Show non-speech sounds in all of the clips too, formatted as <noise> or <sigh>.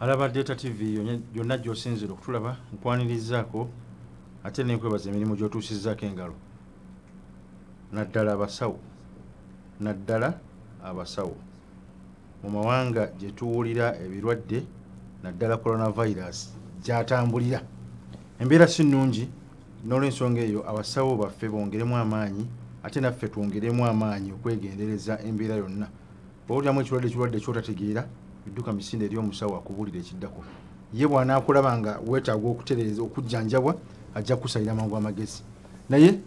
alaba data tv yonye- yonna gyosinzire okutulaba nkwanirizaako ate nenkwebaza emirimu gyotuusizaako engalo. Naddala abasawo naddala abasawo. Mu mawanga gye tuwulira ebirwadde naddala coronavirus gyatambulira. Embeera si nnungi n'olwensonga eyo abasawo baffe bongeremu amaanyi ate naffe twongeremu amaanyi okwegendereza embeera yonna. Bwolyamu ekirwadde ekirwadde kyotategeera edduka misinde eri omusawo akubuulira ekiddako. Ye bw'anaakulaba nga weetaaga okutereeza okujjanjabwa ajja kukusalira mangu amagezi. Naye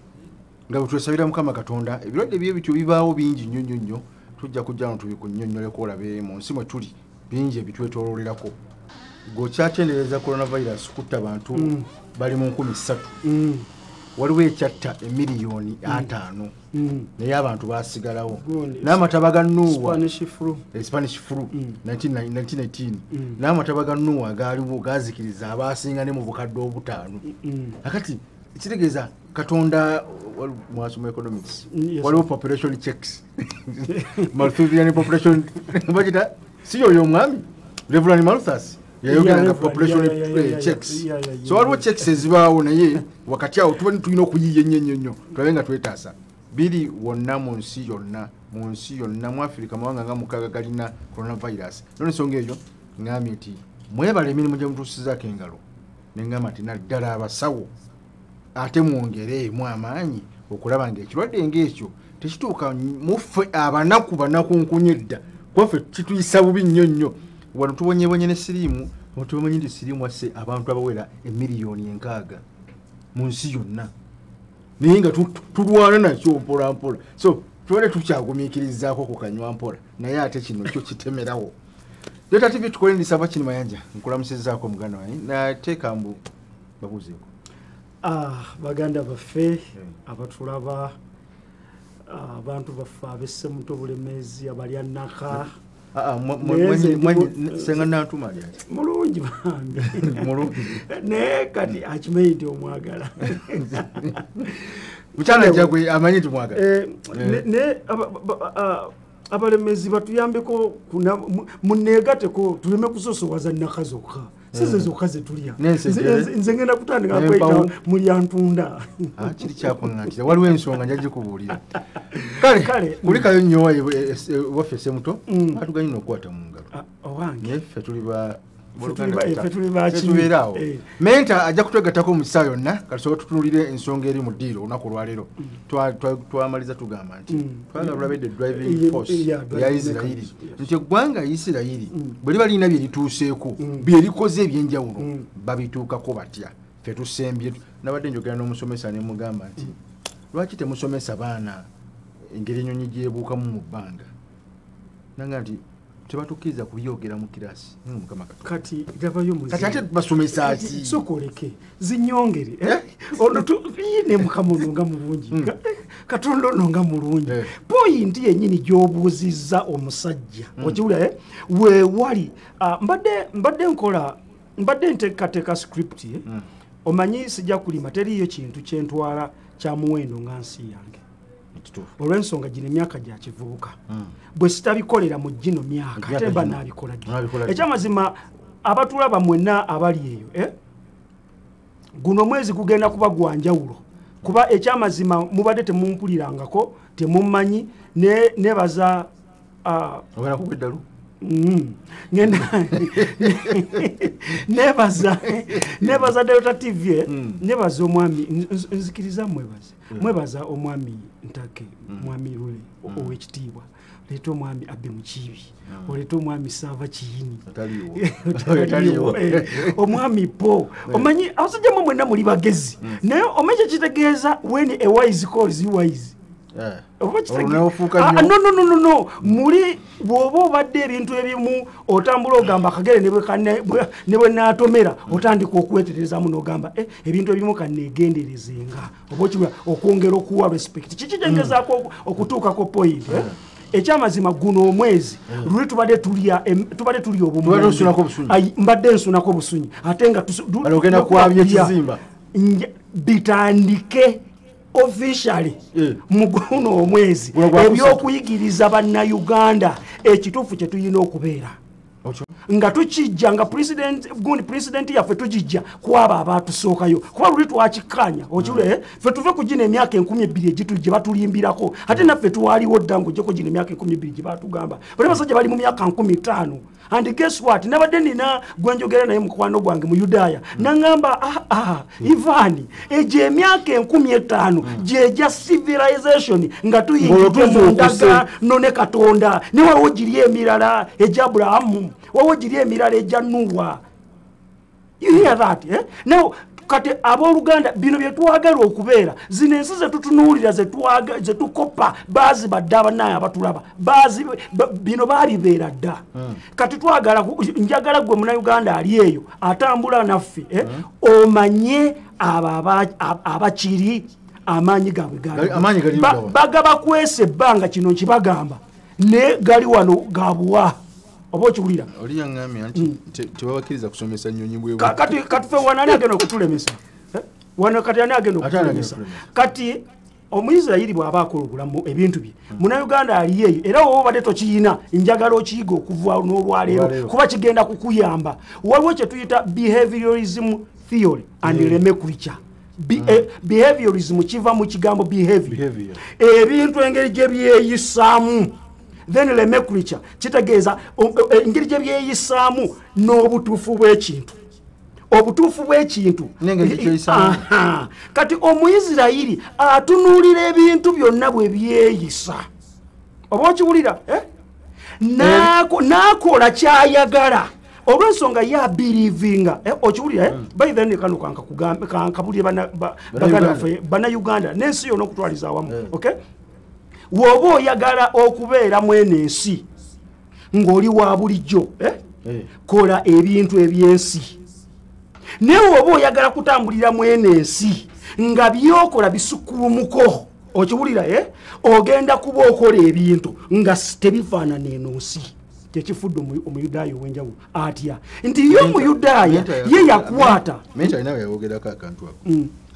nga bwe twesabira mukama katonda ebirwadde bye bityo bibaawo bingi nnyo nnyo nnyo tujja kujja no tubikunnyonnyoleko olabe mu nsi mwe tuli bingi ebitwetooloolerako gweokyatendereza coronavirus kutta bantu Mm. bali mu nkumi ssatu. Mm, waliwo ekyatta emiliyoni ataano. Mm. naye abantu basigalawo n'amataba ga nuuwa. Spanish flu. spanish flu Mm. 1918 Mm. n'amataba ga nuuwa gaaliwo gazikiriza abasinga ne mu bukadde obutaano. Mm. akati ekitegeeza katonda mwasoma economics. Mm, waliwo population checks. <laughs> Malthusian population <laughs> bagita si yoyo omwami reverand malthus yayogeranga Yeah, population checks. so waliwo checks ezibaawo naye wakati awo tuba tulina okuyiya ennyo ennyo nnyo tulabe nga twetaasa. Biri wonna mu nsi yonna mu nsi yonna mu afirika amawanga nga mukaaga galina coronavirus. Nolwensonga eyo ŋambye nti mwebala emirimu gye mutuusizaako engalo. Neŋgamba nti naddala abasawo ate mwongereemu amaanyi okulaba ngaekirwadde ngaekyo tekituuka muffe abanaku banakunkunya edda kwaffe kituyisa bubi nnyo nnyo wano tubonyebonye ne siriimu tubamanyi nti siriimu asse abantu abawera emiliyoni enkaaga mu nsi yonna. Naye nga tu- tu- tulwana nakyo mpolampola so tubale tukyagumiikirizaako ku kanywa mpola naye ate kino kyo kitemerawo. Leta tv tukolendisa bakini mayanja nkulamusizaako muganda wange nateeka mbu babuuzeeko Ah, baganda baffe abatulaba ah, abantu baffe abessemuto bulemeezi abalya naka Naye senga nantuma ali ati mulungi bambi. Naye kati akimanyi nti omwagala. Mukyala jagwe amanyi nti mwagala Eh, abalemezi batuyambeko muneegateko tuleme kusosowaza naka zokka size zokka zetulya. Nze- ngenda kutandika kweta mulyantunda Ah, kiri kyakuŋŋaatira waliwo ensonga nja gikubuulira <laughs> kale kulikayo nnyo waffe semuto Mm. atuganyina okukwata mu ngalo. Ah, naye ffe tuli ba Ffe tuli ba- ffe tuli ba Ffe kibi. tubeera awo Eh. menta ajja kutwegattako mu kisaa yonna katusobola tutunulire ensonga eri mu ddiiro olunaku olwaleero Twa- twa- twamaliza tugamba nti Mm. twagala tulabedde driving Ye- force driving isirayiri nti eggwanga isirayiri Mm. bwe liba lirina bye lituuseeko Mm. bye likoze ebyenjawulo Mm. babituukako batya ffe tusembye nabadde njogera n'omusomesa ne mugamba nti lwaki temusomesa baana engeri ennyonyi gyebuukamu mu bbanga nanga nti tebatukkiriza kubyogera mu kirasi mukama katonda kati labayo kati ate basomesa ki sokoleke zinyongere eh? ono tuyine mukama ono nga mulungi Mm. Eh, katonda ono nga mulungi Eh. poyinti yennyini gyobuuzizza omusajja Mm. okiwulira eh? weewali ah, mbadde mbadde nkola mbadde nteekateeka script eh? Mm. omanyi sijja kulima teriyo kintu kyentwala kya muwendo nga nsi yange olw'ensonga gino emyaka gya kivubuka Mm. bwe sitabikolera mu gino myaka ate gino. naabikola ekyamazima abatulaba mwenna abali eyo eh? guno omwezi gugenda kuba gwa njawulo kuba ekyamazima mubadde temumpulirangako temummanyi ne- nebaza Mm. ngenda <laughs> nebaza nebaza delta tv eh, Mm. nebaza omwami. Nz- nzikiriza mwebaze Mm. mwebaza omwami ntake mwami lule owekitiibwa oleeta omwami abbe mukiibi. Oleeta omwami saava kiyini <laughs> eh, omwami po omanyi abasajja mwe mwenna muli bagezi. Naye omanyi kyekitegeeza when a wise calls you wise Olwo naofuuka Ah, nnyo. no, no, no, no, no. muli bw'oba obadde ebintu ebimu otambula ogamba akagere ne bwe naatomera otandika okweterezamu n'ogamba "Eh, ebintu ebimu kaneegenderezenga oba okiwa okwongera okuwa respect. Kiki kyengezaako okutuukako point eh? ekyamazima guno omwezi luli tubadde tulya. Ayi, mbadde nsunako obusunyi. Ate nga bitandike officially Eh. mu guno omwezi Guno gwa kusatu. ebyokuyigiriza bannayuganda ekituufu kye tulina okubeera. Nga tukijja nga gundi pulezidenti yaffe tugijja kwabo abatusookayo. Kuba luli twakikkaanya okire ffe tuve ku gino emyaka enkumi ebbiri egitu gye batulimbirako. Ate naffe tuwaliwo dda ngaogyeko gino emyaka enkumi ebbiri gye batugamba. Bali basajja bali mu myaka nkumi ttaano. And guess what? Nabadde nina gwenjogera naye mukwano gwange mu yudaaya naŋŋamba aa ivaani egyo emyaka enkumi etaano gyegya civilization nga tuyingidde mu ndagaano ne katonda. Ne waliwo giri emirala egya abulahamu waliwo giri emirala egya nuwa. You hear that eh? now kati abooluganda bino byetwagala okubeera zino ensi zetutunuulira zetukopa baazibadde abanaye abatulaba. Baazi- ba- bino baalibeera dda. Kati twagala njagala gwe munauganda ali eyo atambula naffe eh? omanye abo aba- ab- abakiri amaanyi gaabwe gali- Gali- amaanyi gali Ba- lugawa. bagaba kwesa ebbanga kino nkibagamba. Ne gali wano gabuwa oba okiwulira? Oli yaŋŋambye nti te- tebabakkiriza kusomesa nnyonyi bwe Ka- kati kati fe wano ani agenda okutulemesa? Wano kati ani agenda okutulemesa? kati omuyisirayiri bw'aba akola obulamu ebintu bye munauganda ali eyo era woba obadde tokiyina njagala okiyiga okuva n'olwaleero Olwaleero. kuba kigenda kukuyamba. Waliwo kye tuyita behaviorism theory and remeculture Be- eh, behaviorism kiva mu kigambo behavior. Behavior. ebintu engeri gye byeyisaamu then remeculture kitegeeza engeri gye byeyisaamu n'obutuufu bw'ekintu. Obutuufu bw'ekintu. Kati omuyisirayiri atunuulira ebintu byonna bwe byeyisa. Oba okiwulira eh? N'ako- n'akola kyayagala. Olwensonga ye abirivinga eh, okiwulira eh? by then kano kankabulire baganda baffe bannayuganda. n'ensi yonna okutwaliza awamu okay? W'oba oyagala okubeera mweno ensi ng'oli wa bulijjo eh? Eh. kola ebintu ebyensi. Naye oba oyagala kutambulira mweno ensi nga byokola bisukulumuko okiwulira e ogenda kuba okola ebintu nga tebifaanana eno nsi. Kyekifudde omu- omuyudaaya ow'enjawulo atya? Nti ye omuyudaaya ye yakwata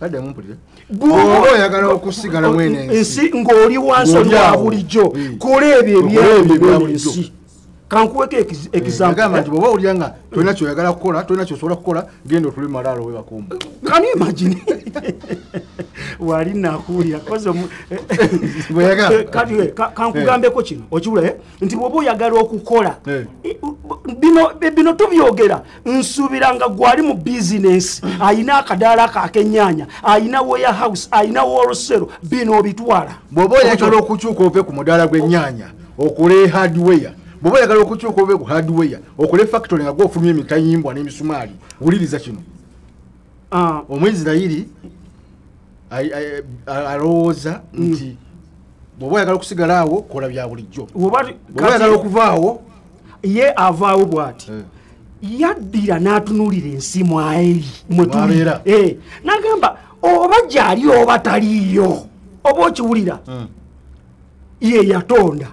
menta alinawe yawogerako akantu ako kaddamu mpulire Bw'oba- bw'oba oyagala okusigala mwene ensi. ensi ng'oli wansi oli wa bulijjo kola ebyo ebyebyo bulijjo. ensi kankuweko agamba nti bwoba owulira nga tolina kyoyagala kukola tolina kyosobola kukola genda otule malaalo webakumba you imagine <laughs> <laughs> wali nakuwulira. <laughs> Eh, ka- kankugambeko kino okiwula eh? nti bwoba oyagala okukola Eh. eh, bino bino tubyogera nsuubira nga gwali mu bizinesi ayina akadaala ko akenyanya ayina warehouse ayina wolsero bino obitwala bw'oba oyagala okukyuka ove ku mudaala gw'ennyaanya okole hardware bw'oba oyagala okukyuka ove ku hardware okole factory nga gwofulumya emitayimbwa n'emisumaali wuliriza kino omwisirayiri ay- ay- a- alowooza nti bw'oba oyagala okusigala awo kola bya bulijjo. Bwoba bw'oba oyagala kati okuvaawo ye avaawo bw'ati eh, yaddira n'atunuulira ensi Mwabeera. mwetuli nagamba oba gyali oba taliiyo oba okiwulira? Mm. ye yatonda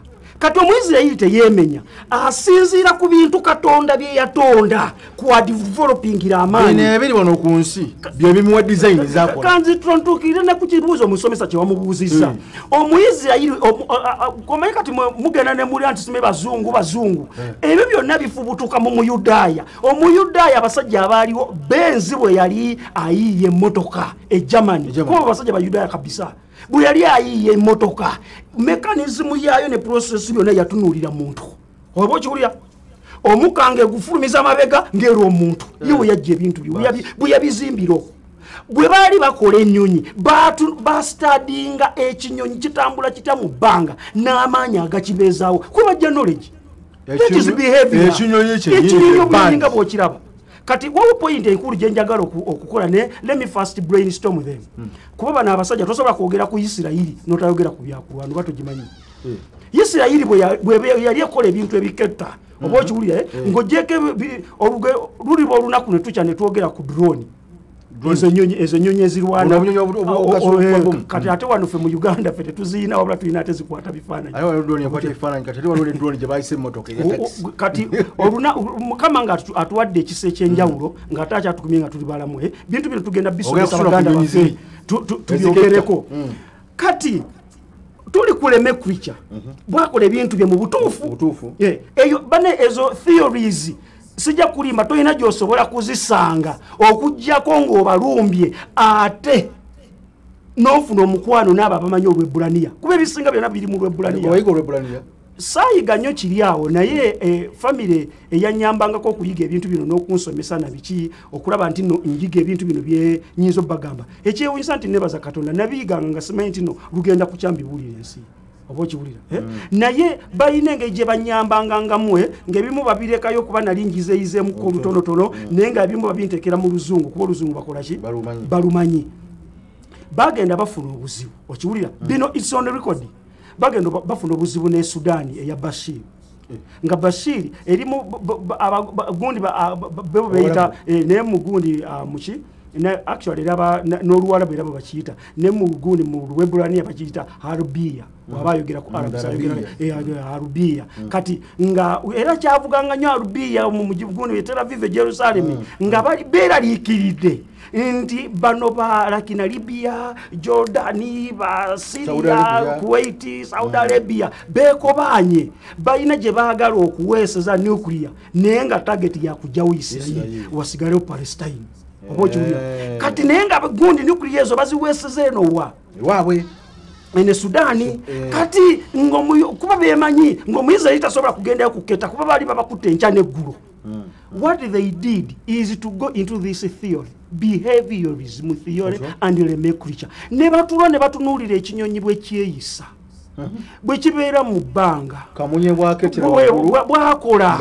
kati omwisirayiri teyemenya asinziira ku bintu katonda bye yatonda kuadivelopingira bino amaanyi wano ku nsi bye bimuwa dizayini zakola. Kanzitiro ntuukirire ne ku kibuuzo omusomesa kye wamubuuzizza. Mm. omuyisirayiri omu- a- a- a- omanyi kati mugenda ne mulya nti sime bazungu bazungu. Ebyo byonna bifubutuka mu muyudaaya. Omuyudaaya abasajja abaaliwo benzi bwe yali ayiiya emmotoka e germany. E Germany. kuba abasajja bayudaaya kabisa bwe yali ayiiya emmotoka mekanizimu yaayo ne prosesi byonna yatunuulira muntu. Oba okiwulira? Omukanga egufulumiza amabega ngaera omuntu. Ye we yajja ebintu bwe yabi- bwe baali bakola ennyonyi batu- bastadinga ekinyonyi kitambula kitya mu bbanga n'amaanyi agakibeezaawo. Kubajja knowledge. Is Ekinyonyi- behavior. ekinyonyi kyennyini ekinyonyi ebbandi. obunyonyi nga bw'okiraba kati wawo point enkulu gye njagala oku- okukola ne let me first brainstorm them. Kuba bano abasajja tosobola kwogera ku isirayiri n'otayogera ku byakulwana oba togimanyi? Eh. isirayiri yali ekola ebintu ebiketta. Oba okiwulira eh? ng'ogyeko ebi- olugwe- luliba olunaku ne tukya ne twogera ku drone ezo nyonyi ezo nyonyi ezirwana Ah, eh, kati ate wano ffe mu uganda ffe tetuziyina wabula tulina ate zikwata bifaananyi. Ate waliwo drone ekwata ebifaananyi kati ate waliwo ne drone gye bayisa emmotoka erya O- taxi. o- kati oluna mukama nga atu- atuwadde ekisa ekyenjawulo ng'ate akyatukumye nga tuli balamu eh, bintu bino tugenda bisomesa baganda baffe. tubyogereko Mm. kati tuli kuleme creature. Bwakola ebintu bye mu butuufu. Butuufu. Eh, eyo bane ezo theories sijja kulimba tolina gyosobola kuzisanga. Okugjako ng'obalumbye ate n'ofuna omukwano n'abo abamanyi olwebulaniya kuba ebisinga byonna biri mu olwebulaniya saayiga nnyo kiri awo naye eh, famire eyanyambangako okuyiga ebintu bino n'okunsomesa na biki? Okulaba nti no nyiga ebintu bino byenyinza obbagamba. Ekyewunyisa nti nebaza katonda nabiyiganga nga simanyi nti no lugenda kukyambibuulira ensi oba okiwulira. Eh? naye balina engeri gye banyambanga nga mmwe ng'ebimu babirekayo okuba nali ngizeeyizeemuko olutonotono naye nga ebimu babinteekera mu luzungu kuba oluzungu bakolaki Balumanyi. balumanyi. Bagenda bafuna obuzibu. Okiwulira? Bino its on record. Bagenda ba- bafuna obuzibu ne sudaani eya bashir. Nga bashir erimu gundi ba- a- ba- bebo beyita eh, naye mugundi muki actually era ba- na- n'oluwalabu era bwe bakiyita ne mugundi mu lwebulaniya bakiyita harubiya. Waba ayogera ku Arabs, ayogera- eh, ayogera harubiya. Kati nga era kyavuganga nnyo harubiya mu mugi gundi tel aviv e jerusalemi nga bali beeraliikiridde nti bano balakina libya jordani basiria Arabia. kuwait saudi arabia bekobanye balina gye baagala okuweeseza nuclear naye nga tageti yakugjawo isirairi Isirairi. wasigalewo palestine oba okiwulira Eh. kati naye nga gundi nuclear ezo baziweeseza eno wa ewaabwe ne sudaani Eh. kati kuba bemanyi ng'omuyisirairi tasobola kugendayo kuketa kuba baali babakutta enkya n'eggulu what they did is to go into this theory behaviorism theory and lemecrature ne batulwa ne batunuulira ekinyonyi bwe kyeyisa bwe kibeera mu bbanga bwakola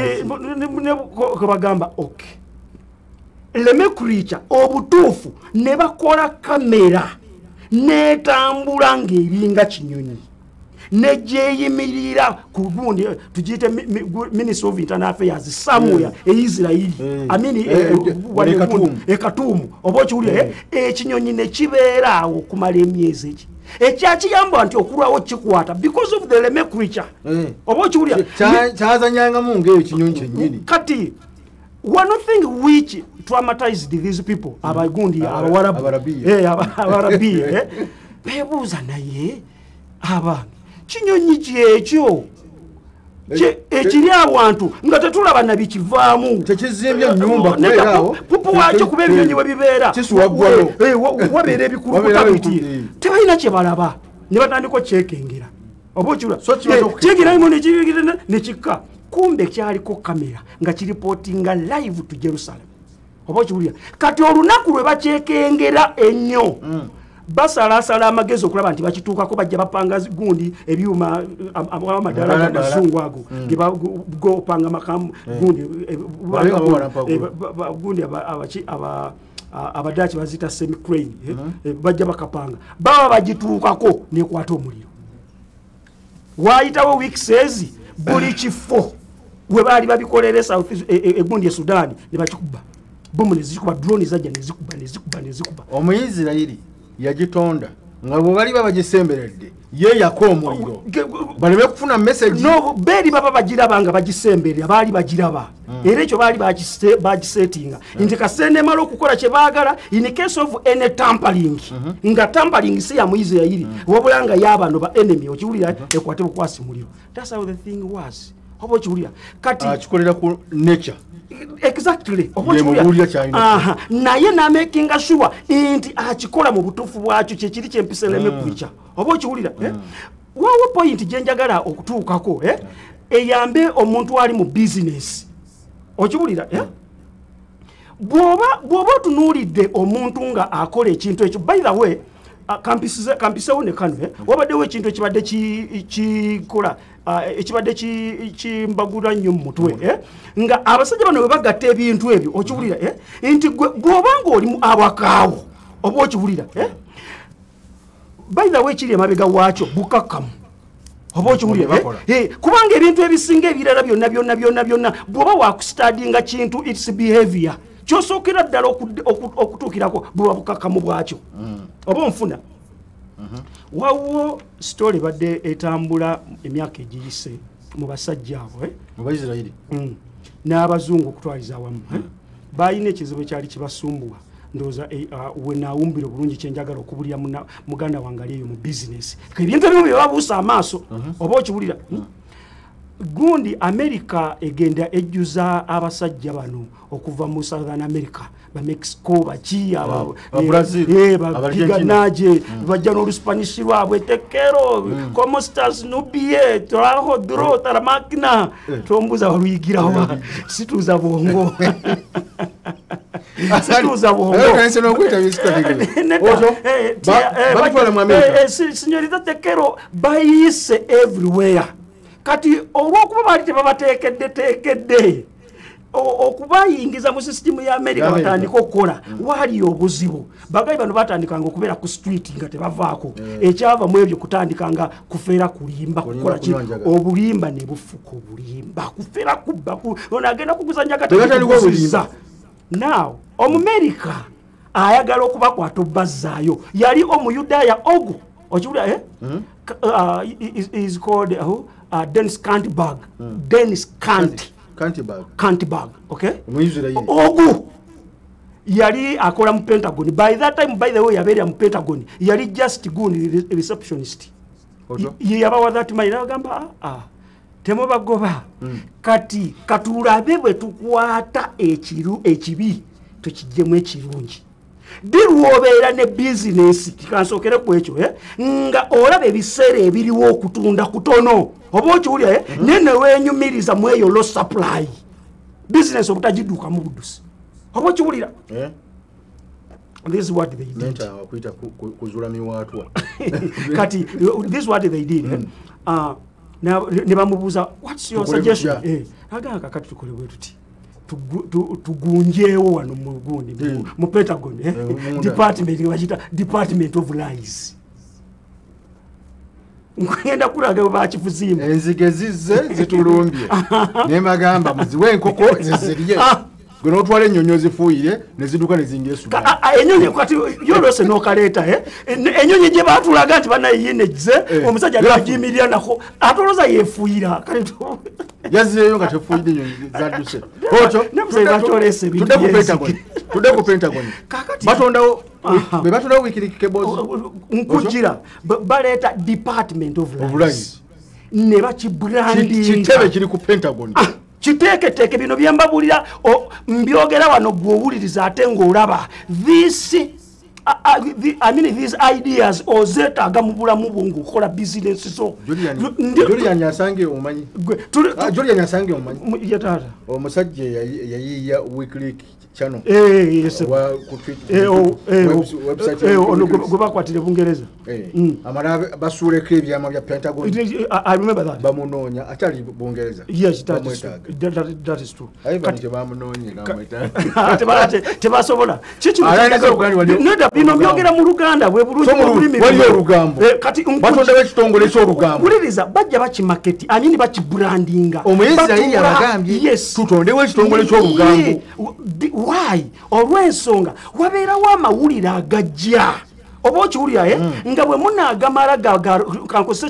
Eh, ne- ne- ne- ok lemecrature obutuufu ne bakola kamera netambula ng'eringa kinyonyi negyeyimirira ku gundi eh, tugiyite ministry of internal affairs somewhere e israeli Eh. amini Eh, ekatuumu oba okiwulira eh, ekinyonyi ne kibeera awo okumala emyezi eki ekyakiyamba nti okulwawo kikwata because of the lemecrature Eh. oba okiwulira Kya- kyazanyangamu ng'eyo kinyonyi kyennyini. kati one thing which traumatized these people abagundi Aba- abawarabu <laughs> Abarabiya. <laughs> Eh, eh, bebuuza naye abange kinyonyi kyekyo Kye- ekiri awantu nga tetulaba nabikivaamu tekizimbye nyumba pupu waakyo kuba ebinyonyi we bibeera kisuwaggwayo Eh, wa- wabeera ebikulukuta Wabeerawo biti ebikulu, eh. tebalina kye balaba. Ne batandika okyekengera. Oba okiwula So kimaze okukeka. kyekiramu nekikka kumbe kyaliko kamera nga kiripootinga live to jerusalem. Oba okiwulira? Kati olunaku lwe bakyekengera ennyo. Basalasala amagezi okulaba nti bakituukako bajja bapanga gundi ebyuma amadala Amadala. gamazungu ago gebagopanga makamu gundi eh, eh, a- abadaaki bazita semicrane eh, eh, bajja bakapanga. Baba bagituukako nekwata omuliro. Waayitawo weeks ezi buli kifo we baali babikolera South- e- e- egundi e sudaani ne bakikuba. Bomu nezikuba drone zajja nezikuba nezikuba nezikuba omuyisirayiri yagitonda nga bwe bali babagisemberedde ye yaka omuliro. Baleme kufuna message. No beeri baba bagiraba nga bagisemberera baali bagiraba. Era ekyo baali bagise- bagisetinga. Nti kasente emala okukola kye baagala in case of any tampering nga tampering si ya muisirairi wabula nga yabano ba enemy okiwulira ekwate bukwasi muliro. Thats how the thing was oba okiwulira kati akikolera ku nature. Exactly. Oba Ye okiwulira? mubuulya kyalina Aha, naye namakinga sure nti akikola mu butuufu bwakyo kyekiri kyempisa eleme kwica oba okiwulira eh? waawo point gyenjagala okutuukako eh? eyambe omuntu ali mu bizinesi okiwulira eh? bwoba otunuulidde omuntu nga akola ekintu ekyo by the way ah, kampisewo ne kano eh? wabaddewo ekintu ekibadde ki- kikola ah, ekibadde ki- kimbagula nnyo mu mutwe eh? nga abasajja bano bwe bagatta ebintu ebyo okiwulira eh? nti gwe bw'oba ngaoli mu awakaawo oba okiwulira eh? by the way kiri emabega waakyo bukakkamu oba? Eh, kubanga ebintu ebisinga ebirala byonna byonna byonna byonna bw'oba wakustadinga kintu its behavior kyosookera ddala okutuukirako buba bukakkamu bwakyo oba onfuna waliwo sitole badde etambula emyaka egiyise mu basajja abo mu bayisirayiri Mm. n'abazungu okutwaliza awamu eh? balina ekizibu ekyali kibasumbuwa ndowooza eh, ah, wenawumbire obulungi kyenjagala okubulira muganda wange ali eyo mu bizinesi ebintu ebimu byebabuusa amaaso oba okiwulira Hmm? Gundi america egenda ejjuza abasajja bano okuva mu southern america. Bamexico baki aba- aba eh, Brazil, eh, aba bapiganage bajja n'oluspanishi lwabwe tekero comostas nubie traho dro taramakina tombuza waluyigirawa <laughs> situza bwongo <laughs> situza bwongo eh, eh, amerika eh, eh, sinyorita tekero bayise everywhere kati olwokuba baali tebabateekedde teekedde okubayingiza mu sisitimu ya amerika America. batandika okukola waali obuzibu. Bagayi bano batandikanga okubeera ku street nga tebavaako. Ekyava mu ebyo kutandikanga kufeera kulimba Kulimba, kukola ki? kunywa njagala. obulimba ne bufuka obulimba. Kufeera kubba ku- ono agenda kuguzanya katakuguziza now omumerika ayagala okubakwata obbazaayo yali omuyudaaya ogu okiwulira eh? Ka- uh, i- is- is called uh, uh, denis cantberg denis cant kantibag cantberg okay? Omuyisirayiri ogu! Yali akola mu pentagon. By that time by the way yabeerera mu pentagon. Yali just good re- receptionist. Ye yabawa that money. Nabagamba "Ah, ah, temubagoba. Kati katulabe bwe tukwata ekiru ekibi tukijjemu ekirungi dirwobeera ne bizinesi kikansookere ku ekyo eh, nga olaba ebiseera ebiriwo okutunda kutono. Oba okiwulira eh, naye newenyumiriza mu eyo lo supply. Bizinesi obutagidduukamu buddusi. Oba okiwulira? Eh? this is what they did. Nentaawa kuyita ku- ku- kuzula miwaatwa. <laughs> Kati this is what they did uh, na- ne bamubuuza whats your suggestion? Agamba kakati tukole bwe tuti Tugu- tu- tugunjeewo wano mu gundi mu- pentagon eh? munda. department bakita department of lies ngenda kulaga bwe bakifuzimba enzige zizze zitulumbye <laughs> nemagamba muziwe enkoko zizirye. <laughs> gwe notwala ennyonyi zifuuyire neziduka nezinga Ka- esuga a- a- enyonyi kati yolose nokaleeta? En- enyonyi gye batulaga nti banayinegze Eh, omusajja birafu. nagimirira nako atoloza yefuuyira yazireyo nga tefuuyire ennyonyi zadduse. Ne ebintu tudde ku pentagon. batondawo bwe batondawo wikirikikebozi nkugira ba- baleeta department of lies ne kitebe bakibrandinga kiri ku pentagon kiteeketeeke bino byembabulira o- mbyogera wano gwowuliriza ate ng'olaba. This the, I mean, these ideas ozeetaaga mu bulamu bwo ng'okola bizinesi zo omusajja eyayi- yayiiya weeklik channel? Eh, yes, Wa- ku eh, webs- website ono gwe Wikileaks. gwe bakwatire bungereza. Eh, Mm. amala basuuleko ebyama bya pentagon. I, remember that. Bamunoonya akyali bungereza. Yes that is that, that, is true. Ivan Kati- tebamunoonye namwetaaga <laughs> Teba- te- tebasobola. Wali- neda bino olugambo. byogera mu luganda bwe bulungi waliyo luno. olugambo. Eh, kati nku- batondawo ekitongole ky'olugambo wuliriza bajja bakimaketi anyini bakibrandinga. Omuyisirayiri Batuula- abagambye yes. tutondewo ekitongole ky'olugambo Ye- why? Olw'ensonga wabeerawo amawulire agajja. Oba okiwulira e nga bwe munaagamala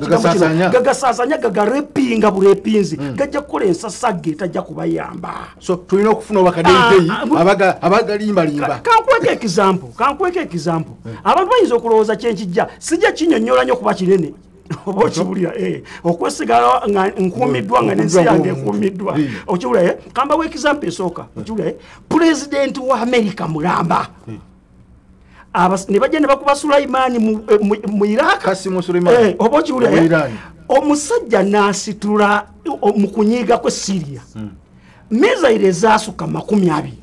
Gagasaasanya. gagasaasanya gagarepinga bulepinzi gajja kukola ensasage etajja kubayamba. So tulina okufuna obakadenkeyi Ah, ah, abagalimbalimba. Kankweka ekizampo kankweka ekizampo abantu bayinza okulowooza kyenkijja sijja kinyonyola nnyo kuba kinene oba okiwulira eh, okwesigala nga nkuumiddwa nga nensi yange ekuumiddwa Eh. okiwulira eh? kambawo ekizampo esooka okiwulira eh? pulezidenti wa amerika mulamba Abas- ne bajja ne bakuba sulaimaani mu- eh, Eh, oba okiwulira eh? Omusajja n'asitula mu kunyiiga kwe siriya mizaire ezasuka makumi abiri.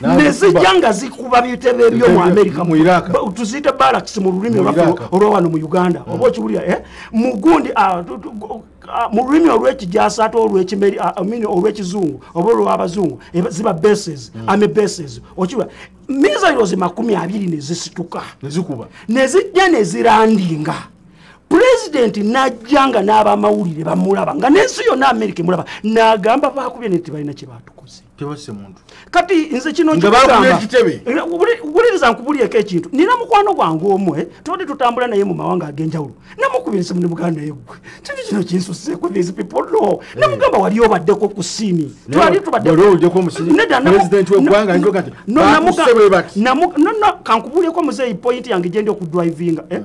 Nezijja nga zikuba bitebe ebyo mu amerika tuziyite baraks mu lulimi olwawano mu uganda. Oba okiwulira eh? mu gundi ah, ah, mu lulimi olwekijasa ate olwekimeri ah, olwekizungu oba olwabazungu ziba bases ame bases. Okiwulira mizairo zi makumi abiri nezisituka nezijja nezirandinga pulezidenti najja nga n'abamawulire bamulaba nga n'ensi yonna amerika emulaba n'agamba bakubye ne tebalina kye batukoze kati nze kino wuliriza nkubulyeko ekintu. Nina mukwano gwange omwe tubadde tutambula naye mu mawanga ag'enjawulo. Namukubiriza mu nemuganda naye gwe kintu kino kinsuseeko these people? No. Namugamba wali obaddeko ku siini twali tubadde wali ojjako omusinyi Nedda, namu- pulezidenti w'eggwanga no- njoga nti no, namuga- baatusse bwe bati. namu- no, no, kankubulyeko muzeeyi point yange gyendi okudrivinga eh?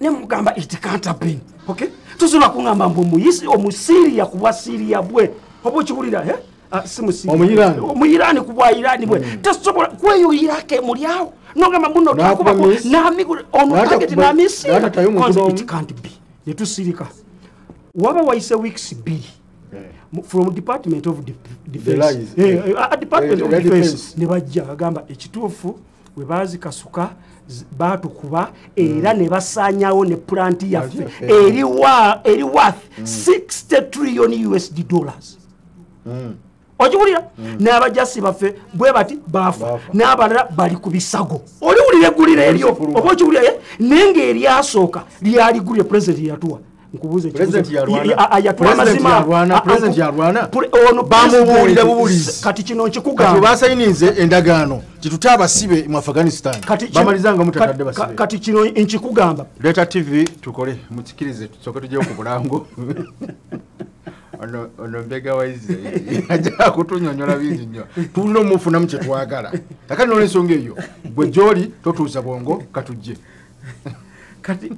Nemugamba it can't happen. Okay tusobola kuŋamba mbu omuyisi omusiriya ku bwa siriya bwe. Oba okiwulira? Ah. Omuyiraani. ku bwa iraani bwe tasobola kweyo irake mulyawo nogamba muno takubako namigula ono Kwanza n'omu. it can't be. Netusirika waba wayise weeks bbiri. From department of Def- defense. Eh, eh, ah, department Eh, of defense. Ne bajja agamba ekituufu we baazikasuka baatukuba era ne basaanyawo ne pulanti yaffe eri worth 60 trillion usd dollars. Okiwulira n'abajasi baffe bwe bati baafa. N'abalala bali ku bisago. Oliwulira eggulira eryo? Oba okiwulira naye ng'eryasooka lyaligulire pulezidenti yatuwa nkubuuza ekibuzo. President yalwana. Y- y- yatuwa President mazima. yalwana. President nku- yalwana. Pre- ono Bamubuulira president- bubulizi. kati kino kati nkikugamba basayinize endagaano kitute abasibe mu afghanistan Kati kino- bamalizanga mutatadde basibe kati kino nkikugamba leta tv tukole mukikirize tusooke tujyewo ku bulango <laughs> ono mbega waize <laughs> ajja kutunyonyola bingi nnyo tulina omufunamu kyetwagala akati nolwensonga eyo gwe gyoli totuusa bwongo katujje kati